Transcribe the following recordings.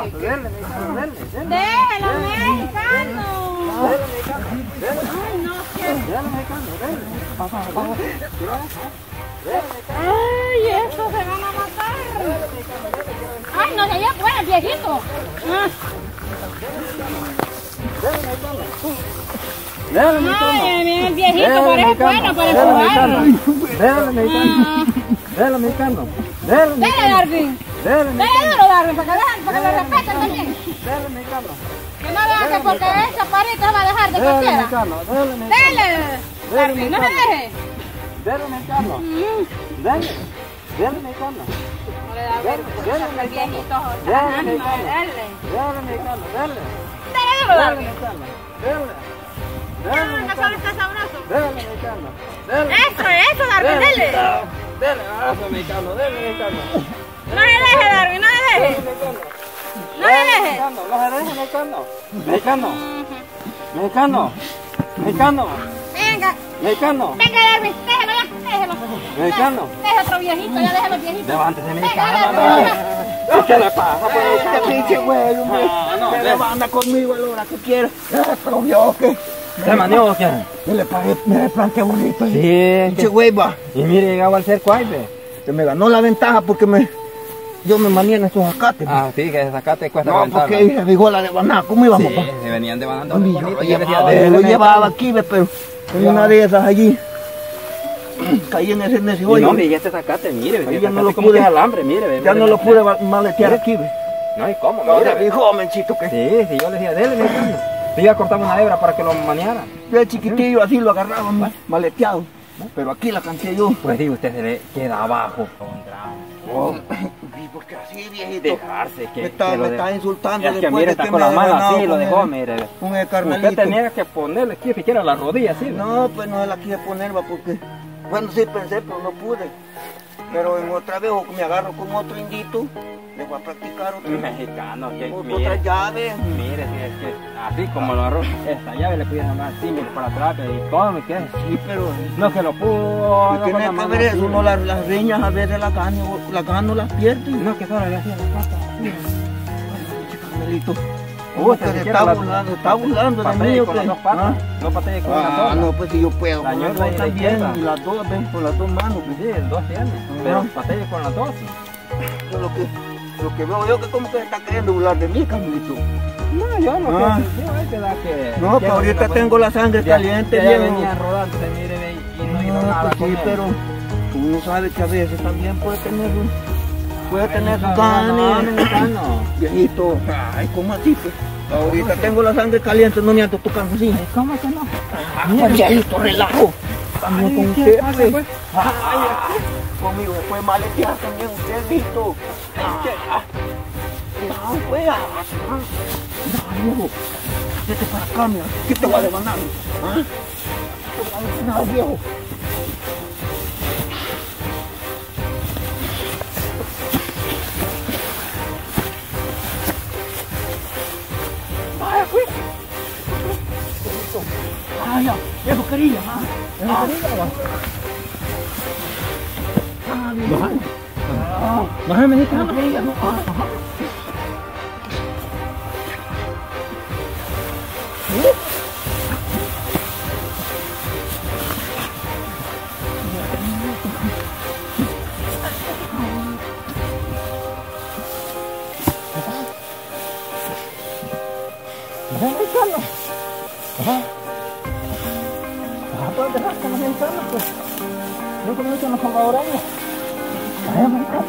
Dele, mexicano, dele, dele. Déjelo, mexicano. Dele, mexicano, dele. Ay, no quiero. Dele, mexicano, dele. Pasa. Ay, estos se van a matar. Ay, no, ya puede, viejito. Ah. Dele, mexicano. Ay, el viejito, mexicano. bueno para Dele, mexicano. Dele, mexicano. Dele, mexicano. Dele. Darwin. Darwin, para que, vean, para que lo respeten también. Dele, mexicano. Que no vean que porque es chaparrito va a dejar de cualquiera. mexicano. Dele, mexicano. Dele, Darwin, no se deje. Dele, mexicano. Mm. Dele. Dele, mexicano. No le da vergüenza, el viejito. Dele. Dele, mexicano. Dele. Dele duro, Dele, Darwin. Ah, no mexicano. solo está sabroso. Dele, mexicano. Dele. Eso, eso, Darwin, Dele, dele. mexicano. Dele, eso, mexicano. Dele, mexicano. No le deje, Darwin, no le Dele, deje. No le deje. Mexicano, no se deje, mexicano. Mexicano. Mexicano. Mexicano. Venga, Mexicano. venga, Darwin, déjelo ya, déjelo. Mexicano. Deja otro viejito, ya déjalo viejito. Levántese, Venga, mexicano. No. ¿Qué le pasa? Pues, Este pinche güey, hombre. No, no, Se levanta conmigo la hora que quiera. Ah, Pero vio que ¿Se manió o qué? me le pagué, me le planté bonito. ahí. Sí. Pinche güey, va. Y mire, llegaba al cerco ahí, ve. Que me ganó la ventaja porque me, yo me maní en estos acates. Ah, sí, que sacate cuesta no, levantarla. porque se fijó la de Baná. ¿Cómo íbamos, Sí, pa? se venían de banando Mami, bonito. yo lo y yo llevaba, "Dele, yo lo mexicano". llevaba aquí, ve, pero en una de esas allí caí en ese, en ese hoyo. no, hombre, y este sacate, mire, ve, Ahí este ya no lo pude- alambre, mire, ve, ya mire, no lo pude maletear aquí, ve. No, ¿y cómo? No, Mire, mencito, que Sí, sí, yo le decía, dele, mexicano. Sí, ya cortamos una hebra para que lo maneara. de chiquitillo así lo agarraba ma- maleteado. Pero aquí la canté yo. Pues sí, usted se le queda abajo. Oh, porque así, viejito. Dejarse que... me está, que me está insultando Es que mire, está que con manos ganado así, lo dejó, mire. Con el Usted tenía que ponerle aquí siquiera la rodilla, así. No, pues no la quise poner, va, porque... Bueno, sí pensé, pero no pude. Pero en otra vez, o me agarro con otro indito, le voy a practicar otra, Mexicano, que otra mire, llave. mire, si es que así como lo agarró, esta llave le pudiera más así, mire, para atrás, y todo me queda. Sí, pero... No que lo pudo. No, tiene que ver eso, uno las, las riñas a veces las gano, las gano, las pierdo. y- No, que solo le hacía la pata. Carmelito. Uy, Uy, se está la- burlando, está burlando de mí, ¿o con qué? las dos patas. ¿Ah? No patee con una Ah, sola. no, pues si yo puedo, La ñorda y dos la izquierda. las dos, ven, con las dos manos. pues. Sí, dos tiene. Ah. Pero patee con las dos. Lo que, lo que veo yo que como que está queriendo burlar de mí, Carmelito. No, yo no Ah. que yo es que. No, pero ahorita la- tengo la sangre ya- caliente, ya, viejo. venía rodando, se mire, y no hizo No, nada pues sí, pero uno sabe que a veces también puede tener un, puede tener No, no, no, ganes. mexicano. Viejito, ay, ¿cómo así? Pues? Ahorita tengo la sangre caliente, no me ando tocando así. ¿Cómo que no? Ah, viejito, relajo. También con usted, ¿qué pasa, pues. Ay, conmigo se puede maletear también usted, viejito. Ah, No, pues. ah, No, viejo. Vete para acá, mira. ¿Qué te voy a demandar? ¿Ah? ¿Qué te voy a demandar, viejo? Ah, ya. Viejo querida, ah. Viejo querida, va. Ah, viejo. Ah, Bájame, mexicano. viejo querida, no. Ah, ajá. Bájame, Ajá. Ah, pues dejar los mexicanos, pues. Yo como dicen los salvadoreños. Bájame, mexicano.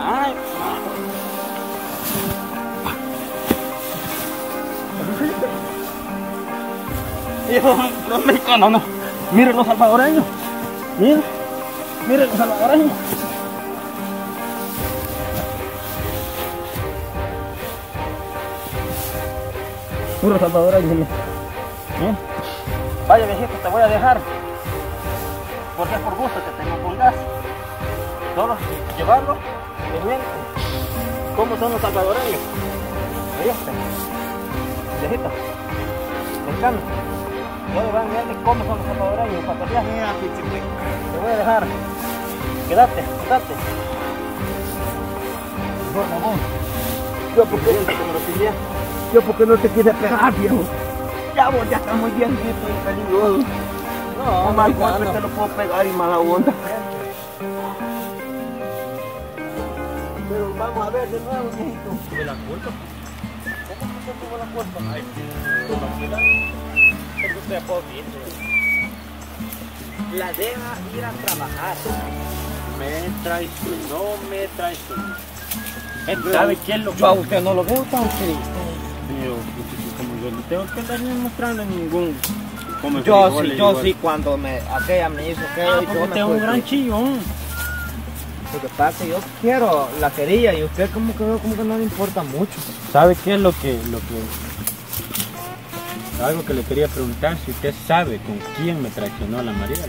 Ay, Hijo, los mexicanos no. Miren los salvadoreños. Miren. Miren los salvadoreños. Puro salvadoreños. mire. ¿Eh? Vaya viejito, te voy a dejar. Porque es por gusto que tengo con gas. Solo llevarlo. Y miren cómo son los salvadoreños. ¿Oíste? Viejito. Yo le voy a enseñarle cómo son los salvadoreños para que. Te voy a dejar. Quédate, quédate. no vos. Yo porque, yo porque no te quise pegar, viejo. Ya vos ya estás muy bien, y peligroso. No, mal golpe te lo puedo pegar y mala onda. Pero vamos a ver de nuevo, viejito. Tuve la culpa. ¿Cómo que usted tuvo la culpa? Ay. Es que usted poquito. La deja ir a trabajar. Me traicionó, me traicionó. Sabe qué es lo. Yo a usted no lo veo tan triste. Yo, como yo no tengo que andar mostrando ningún... Como Yo frijoles, sí, yo igual. sí, cuando me, aquella me hizo que Ah, yo me es un gran chillón. Lo que pasa es que yo quiero la quería y usted como que como que no le importa mucho. ¿Sabe qué es lo que, lo que... Algo que le quería preguntar, si usted sabe con quién me traicionó la Mariela.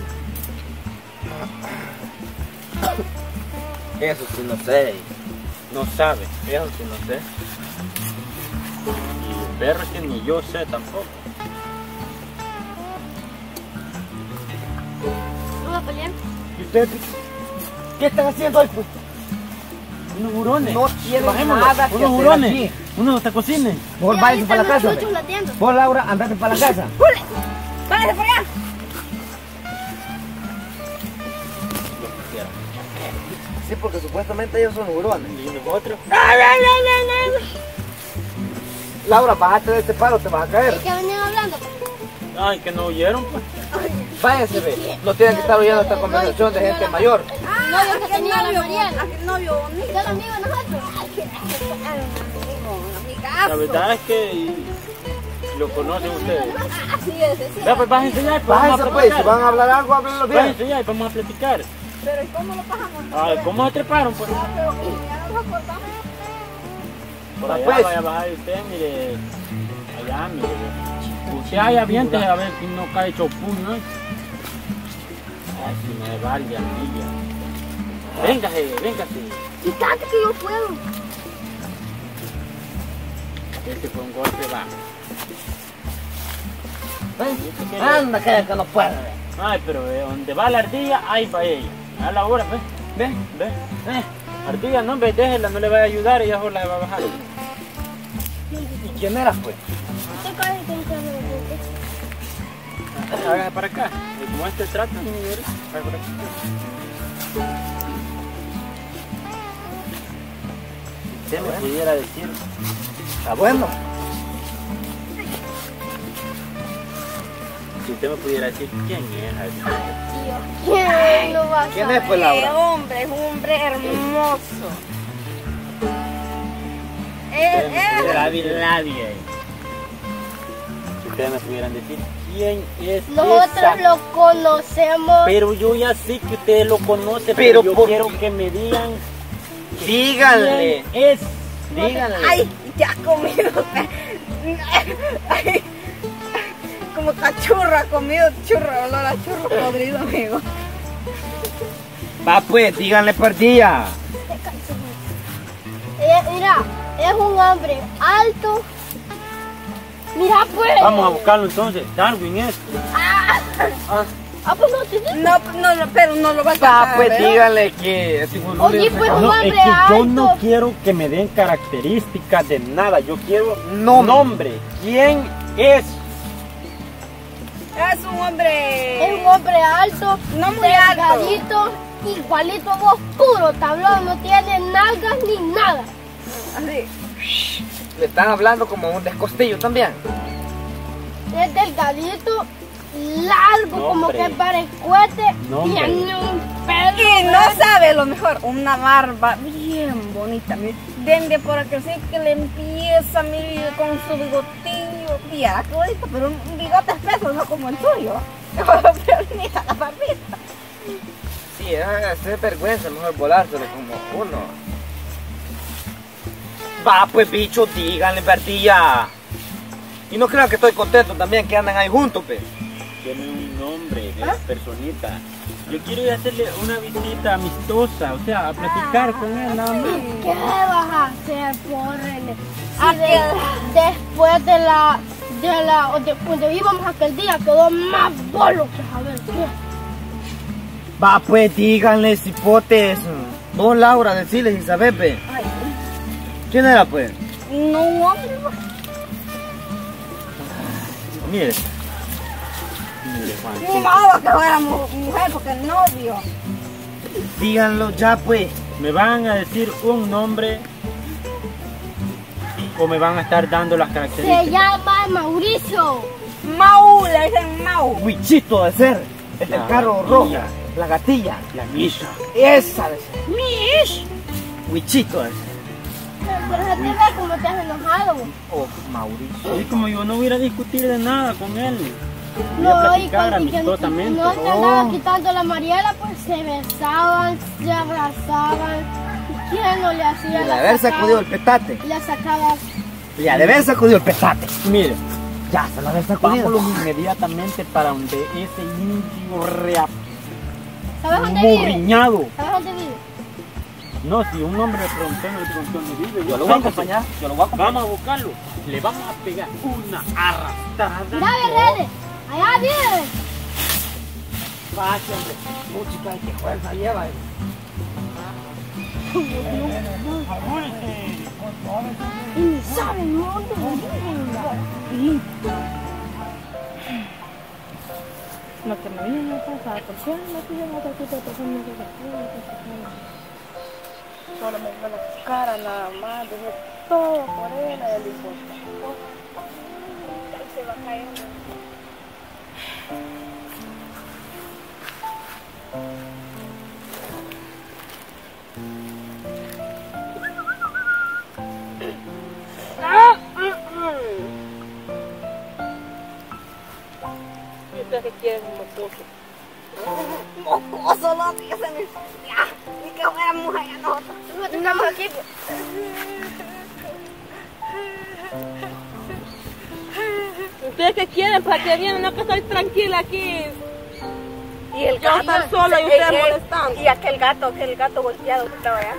Eso sí no sé. No sabe. Eso sí no sé. Que ni yo sé tampoco. ¿Y usted qué están haciendo hoy? Pues? Unos hurones. No tiene Bajémoslo, nada que unos hacer hurones. aquí. Unos tacocines. Vos váyase ahí para la casa. ve. Vos Laura, andate para la casa. ¡Jule! ¡Váyase por allá! Sí, porque supuestamente ellos son hurones. Y nosotros. ¡Ay, ay, ay, ay, ay! Laura, bájate de este palo, te vas a caer. ¿Qué venían hablando? Ay, que no oyeron, pues. Váyanse, ve. No tienen que estar oyendo esta conversación de gente mayor. No, yo que tenía la Mariela. Aquel novio bonito. ¿Qué es amigo de nosotros? La verdad es que lo conocen ustedes. Así es, sí. Ya, pues vas a enseñar, pues, vamos Bájense, a pues. Si van a hablar algo, háblenlo Vas a bien. enseñar, vamos a platicar. Pero ¿y cómo lo pasamos? Ay, ¿cómo se treparon? Pues? Ah, pero como ya nos acordamos. Por Va, allá pues. vaya a bajar usted, mire. Allá, mire. Usted hay avientes a ver si no cae chopuño, ¿eh? Ay, si me vale, amiga. Véngase, véngase. Quítate que yo puedo. Este fue un golpe bajo. Anda, que que no puede. Ay, pero de donde va la ardilla, ahí va ella. A la hora, pues. Ve, Ve. Eh, ardilla, no, ve, déjela, no le vaya a ayudar, ella sola va a bajar. ¿y quién era, pues? ¿Qué cosa que dice Hágase para acá. Como este señores, para aquí. Usted me pudiera decir, Está bueno. Si usted me pudiera decir quién es ardilla. ¿Quién lo va a ¿Quién es, pues, Laura? hombre, es un hombre hermoso. Él, él, pudiera decir nadie. Si ustedes me pudieran decir quién es Nosotros esa. lo conocemos. Pero yo ya sé que ustedes lo conocen, Pero pero, yo por- quiero que me digan Díganle. quién es. Díganle. ay, ya comido. Ay, como cachurro, ha comido churro, olor a churro podrido, amigo. Va, pues, díganle partida. Eh, mira, es un hombre alto. Mira, pues. Vamos a buscarlo entonces. Darwin es. Ah, ah, pues no te digo. No, pero no lo va a Va, sacar. pues, ¿verdad? díganle que... Oye, pues un No, es que yo no quiero que me den características de nada. Yo quiero Nombre. nombre. ¿Quién es? Es un hombre. Es un hombre alto, No muy alto. delgadito, igualito a vos, puro tablón, no tiene nalgas ni nada. Así. Le están hablando como un descostillo también. Es delgadito, largo, No, como que para cohete, No, tiene un pelo. Y no sabe lo mejor, una barba bien bonita. Vende por aquel sí que le empieza mi con su bigotillo. Mira, qué bonito, pero un bigote espeso, no como el tuyo. Pero mira la barbita. Sí, es, es vergüenza, mejor volárselo como uno. Va, pues, bicho, díganle partida. Y no crean que estoy contento también que andan ahí juntos, pues. Tiene un nombre de personita. Yo quiero ir a hacerle una visita amistosa, o sea, a platicar con él nada más. ¿Qué vas a hacer por él? ¿A Si de- qué? después de la, de la, o de, cuando íbamos aquel día quedó más bolo que saber qué. Va, pues, díganle, cipotes. Vos, Laura, decirles y sabés, ve. Ay, ¿Quién era pues? No, un hombre. Mire. Ni modo que fuera mujer porque el novio. Díganlo ya pues. ¿Me van a decir un nombre o me van a estar dando las Se características? llama Mauricio. Mau, le dicen Mau. Huichito de ser. El del La carro rojo. La gatilla. La misa. Esa de ser. Mish. Huichito de ser. Pero se te ve como te has enojado. Oh, Mauricio. Y como yo no voy a ir a discutir de nada con él. No, y cuando no te andaba quitando la Mariela, pues se besaban, se abrazaban. ¿Y quién no le hacía? Le La haber sacaba- sacudido el petate. La sacaba. Le ha de haber sacudido el petate. Mire, Ya, se lo haber sacudido. vámonos inmediatamente para donde ese indio ¿Sabes dónde vive? reamurriñado. ¿Sabes dónde vive? No, si un hombre me preguntó, no le preguntó dónde vive. Yo lo voy a acompañar. Yo lo voy a acompañar. Vamos a buscarlo. Le vamos a pegar una arrastrada. Mira, Allá vive. Fácil, hombre. Música, qué fuerza lleva. eh. Y ni saben dónde vive. Lo que me viene a pasar, ¿por qué no de personas que se Solo me vio la cara nada más, dije todo por él, a él le importa. Se va a caer. ¿Y ustedes qué quieren un mocoso? Mocoso, no, que se me. Ya, ni que fuera mujer ya nosotros. Estamos aquí. ¿Ustedes qué quieren? ¿Para qué vienen? No que estoy tranquila aquí. Y el Yo estar sola y ustedes molestando. Y aquel gato, aquel gato volteado que estaba allá.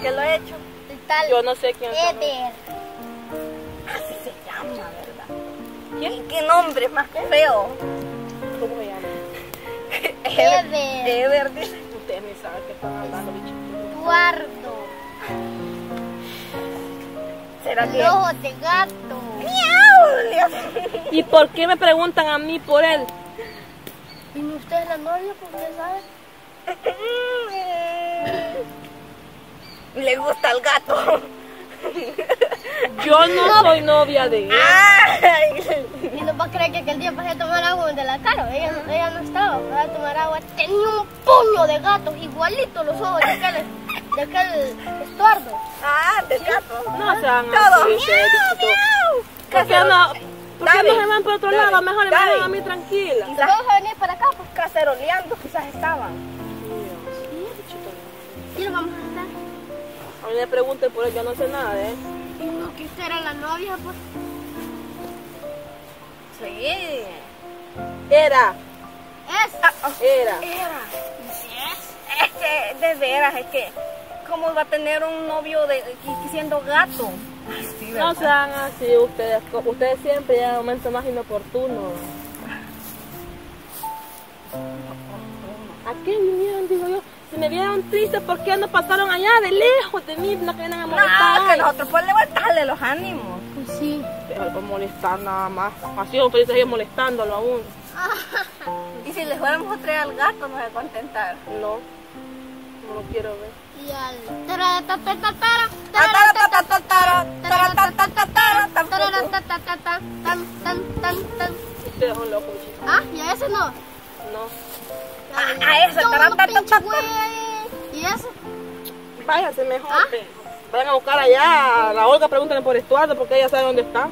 ¿Qué lo he hecho? El tal Yo no sé quién. Eder. Así se llama, ¿verdad? ¿Quién? ¿Qué nombre más feo? ¿Cómo se llama? Eder. Eder, dice. Ustedes ni saben qué están hablando, bicho. Eduardo. ¿Será que? Ojos de gato. ¡Miau! ¿Y por qué me preguntan a mí por él? ¿Y usted es la novia? ¿Por qué sabe? Le gusta el gato. Yo no soy novia de él. ¡Ay! Y no va a creer que aquel día pasé a tomar agua de la cara. Ella, no- ella no estaba para tomar agua. Tenía un puño de gatos, igualito los ojos de aquel, de aquel Estuardo. ¡Ah, del gato! No sean Todo. así, ustedes, bichitos. ¿Por qué no? ¿Por qué no se van por otro dale, lado? Mejor me dejan a mí tranquila. ¿Y vamos a venir para acá? Pues Caceroleando quizás estaban. sí, lo vamos a estar. A mí me pregunten por él, yo no sé nada, ¿eh? Y no, que usted era la novia, pues. Sí. Era, Es. era. Era. Es que, de veras, es que, ¿cómo va a tener un novio de, que- siendo gato? Sí, No sean así ustedes, ustedes siempre llegan a momentos más inoportunos. ¿A qué vinieron, digo yo? Si me vieron triste, ¿por qué no pasaron allá de lejos de mí? No que vienen a molestar. No, que nosotros podemos levantarle los ánimos. Pues sí. Por molestar nada más. Así como felices ellos molestándolo aún. Y si le fuéramos a traer al gato, nos va a contentar. No, no lo quiero ver. Y al. Ustedes son locos, chicos. Ah, y a ese no. No. A- a ese. ¿Y eso? Váyanse mejor. ¿Ah? Vayan a buscar allá. A la Olga pregúntenle por Estuardo porque ella sabe dónde está.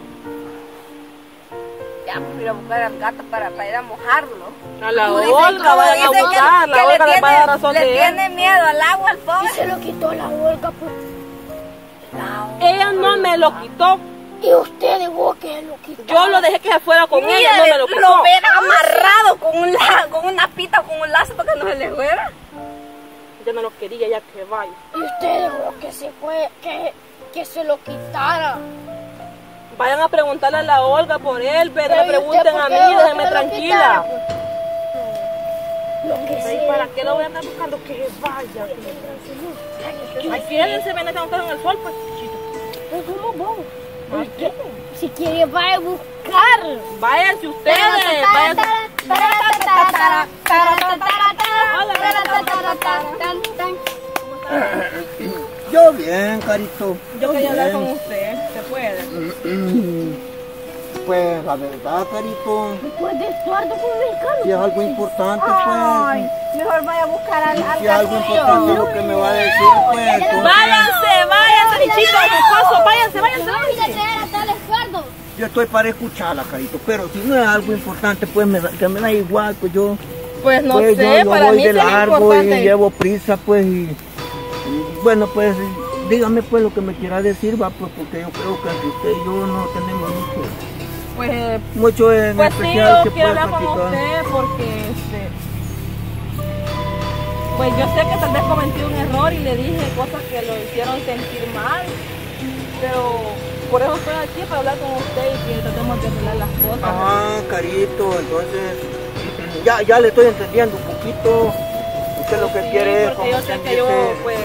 Ya, pues ir a buscar al gato para, para ir a mojarlo. A la Como Olga vayan a que- buscar. que La Olga le les va a tiene- dar razón Le de él. tiene miedo al agua, al Y pobre. se lo quitó la Olga, pues. Ella no me lo quitó. Y usted dejó que lo quitó. Yo lo dejé que se fuera con ella, no me lo quitó. lo ven amarrado con, un la- con una pita o con un lazo para que no se le fuera. Yo no lo quería, ya que vaya. Y usted dejó que se fue, que, que se lo quitara. Vayan a preguntarle a la Olga por él, pero Pero me ¿y usted pregunten a mí, déjenme tranquila. pues? Lo que ¿Y sí. para qué lo voy a andar buscando? Que vaya. Ay, quédense, ven a en el sol, pues. Si quiere, vaya a buscar. Váyanse ustedes. váyanse. Yo bien, carito. Yo quería hablar con bien. usted. Se puede. Pues la verdad, carito, Después de Eduardo con mexicano. si es algo importante, Ay, pues. mejor vaya a buscar al, Si es algo importante lo que me va a decir, pues. Váyanse, váyanse, mi chico, esposo, váyanse, váyanse. Yo estoy para escucharla, carito, pero si no es algo importante, pues me que me da igual, pues yo, Pues no pues, sé, yo, yo para voy mí de sí largo y llevo prisa, pues, y, bueno, pues, dígame pues lo que me quiera decir, va, pues, porque yo creo que entre usted y yo no tenemos mucho, Pues, mucho en pues sí, especial yo que quiero hablar con usted porque, este, pues yo sé que tal vez cometí un error y le dije cosas que lo hicieron sentir mal, pero por eso estoy aquí para hablar con usted y que tratemos de arreglar las cosas. Ah, carito, entonces, ya, ya le estoy entendiendo un poquito, usted lo que Sí, quiere es yo como sé quien que yo, pues,